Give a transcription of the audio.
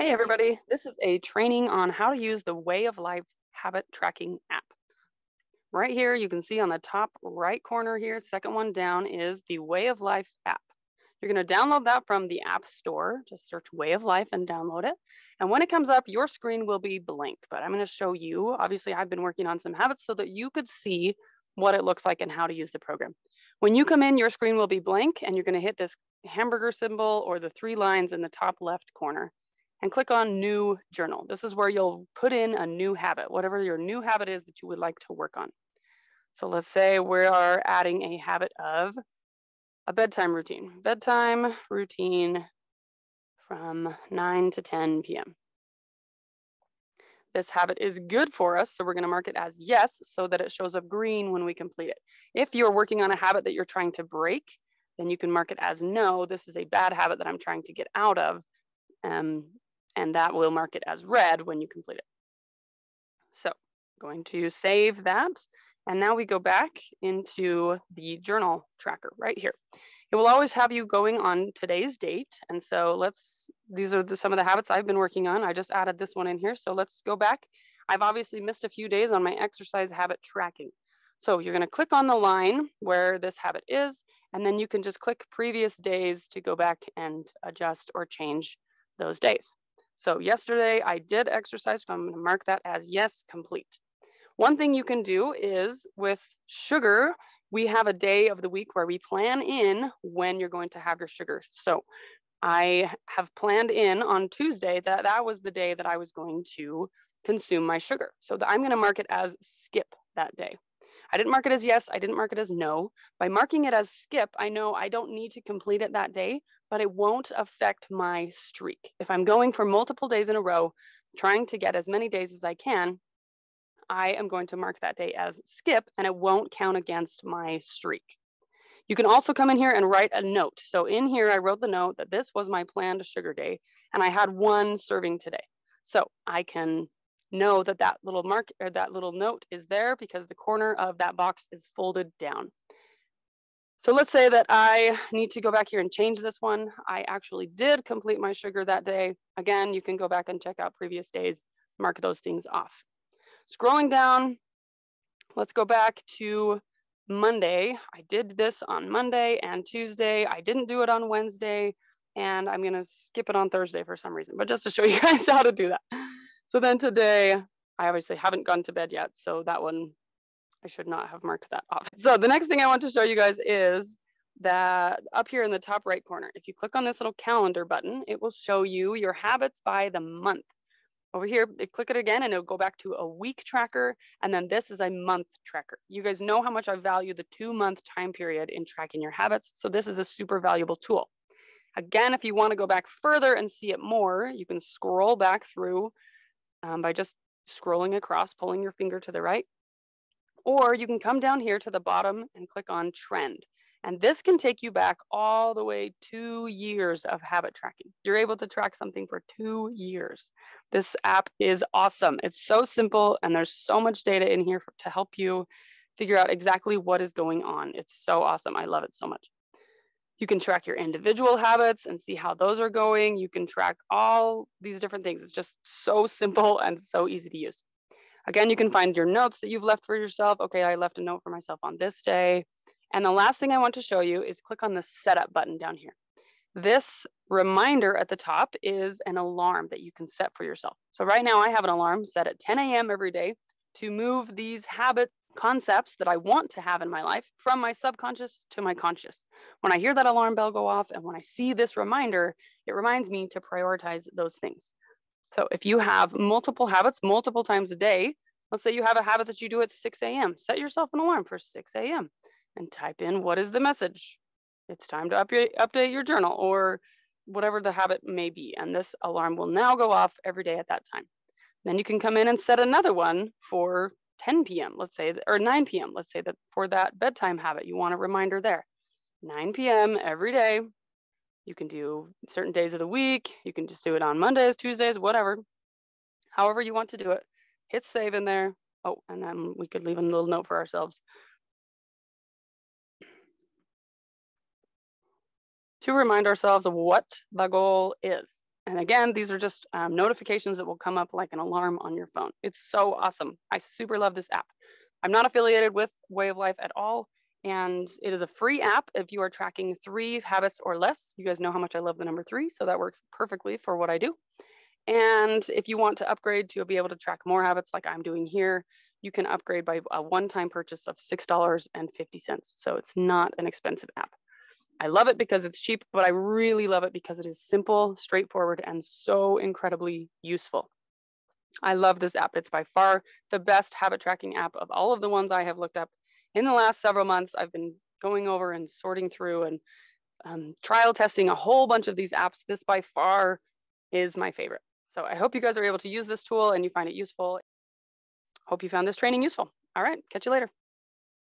Hey everybody, this is a training on how to use the Way of Life habit tracking app. Right here, you can see on the top right corner here, second one down is the Way of Life app. You're gonna download that from the App Store. Just search Way of Life and download it. And when it comes up, your screen will be blank, but I'm gonna show you, obviously I've been working on some habits so that you could see what it looks like and how to use the program. When you come in, your screen will be blank and you're gonna hit this hamburger symbol or the three lines in the top left corner and click on new journal. This is where you'll put in a new habit, whatever your new habit is that you would like to work on. So let's say we are adding a habit of a bedtime routine. Bedtime routine from 9 to 10 p.m. This habit is good for us, so we're going to mark it as yes so that it shows up green when we complete it. If you're working on a habit that you're trying to break, then you can mark it as no, this is a bad habit that I'm trying to get out of. Um, and that will mark it as red when you complete it. So going to save that. And now we go back into the journal tracker right here. It will always have you going on today's date. And so let's, these are the, some of the habits I've been working on. I just added this one in here. So let's go back. I've obviously missed a few days on my exercise habit tracking. So you're gonna click on the line where this habit is, and then you can just click previous days to go back and adjust or change those days. So yesterday I did exercise, so I'm gonna mark that as yes, complete. One thing you can do is with sugar, we have a day of the week where we plan in when you're going to have your sugar. So I have planned in on Tuesday that that was the day that I was going to consume my sugar. So I'm gonna mark it as skip that day. I didn't mark it as yes, I didn't mark it as no. By marking it as skip, I know I don't need to complete it that day, but it won't affect my streak. If I'm going for multiple days in a row, trying to get as many days as I can, I am going to mark that day as skip and it won't count against my streak. You can also come in here and write a note. So in here, I wrote the note that this was my planned sugar day and I had one serving today. So I can know that that little mark or that little note is there because the corner of that box is folded down. So let's say that I need to go back here and change this one. I actually did complete my sugar that day. Again, you can go back and check out previous days, mark those things off. Scrolling down, let's go back to Monday. I did this on Monday and Tuesday. I didn't do it on Wednesday, and I'm gonna skip it on Thursday for some reason, but just to show you guys how to do that. So then today, I obviously haven't gone to bed yet, so that one, I should not have marked that off. So the next thing I want to show you guys is that up here in the top right corner, if you click on this little calendar button, it will show you your habits by the month. Over here, click it again and it'll go back to a week tracker. And then this is a month tracker. You guys know how much I value the two month time period in tracking your habits. So this is a super valuable tool. Again, if you wanna go back further and see it more, you can scroll back through um, by just scrolling across, pulling your finger to the right. Or you can come down here to the bottom and click on trend. And this can take you back all the way two years of habit tracking. You're able to track something for two years. This app is awesome. It's so simple and there's so much data in here for, to help you figure out exactly what is going on. It's so awesome. I love it so much. You can track your individual habits and see how those are going. You can track all these different things. It's just so simple and so easy to use. Again, you can find your notes that you've left for yourself. Okay, I left a note for myself on this day. And the last thing I want to show you is click on the setup button down here. This reminder at the top is an alarm that you can set for yourself. So right now I have an alarm set at 10 a.m. every day to move these habit concepts that I want to have in my life from my subconscious to my conscious. When I hear that alarm bell go off and when I see this reminder, it reminds me to prioritize those things. So if you have multiple habits multiple times a day, let's say you have a habit that you do at 6 a.m., set yourself an alarm for 6 a.m. and type in what is the message. It's time to update, update your journal or whatever the habit may be. And this alarm will now go off every day at that time. Then you can come in and set another one for 10 p.m., let's say, or 9 p.m., let's say that for that bedtime habit, you want a reminder there. 9 p.m. every day. You can do certain days of the week. You can just do it on Mondays, Tuesdays, whatever. However you want to do it. Hit save in there. Oh, and then we could leave a little note for ourselves. To remind ourselves of what the goal is. And again, these are just um, notifications that will come up like an alarm on your phone. It's so awesome. I super love this app. I'm not affiliated with Way of Life at all. And it is a free app if you are tracking three habits or less. You guys know how much I love the number three, so that works perfectly for what I do. And if you want to upgrade to be able to track more habits like I'm doing here, you can upgrade by a one-time purchase of $6.50. So it's not an expensive app. I love it because it's cheap, but I really love it because it is simple, straightforward, and so incredibly useful. I love this app. It's by far the best habit tracking app of all of the ones I have looked up in the last several months. I've been going over and sorting through and um, trial testing a whole bunch of these apps. This by far is my favorite. So I hope you guys are able to use this tool and you find it useful. Hope you found this training useful. All right, catch you later.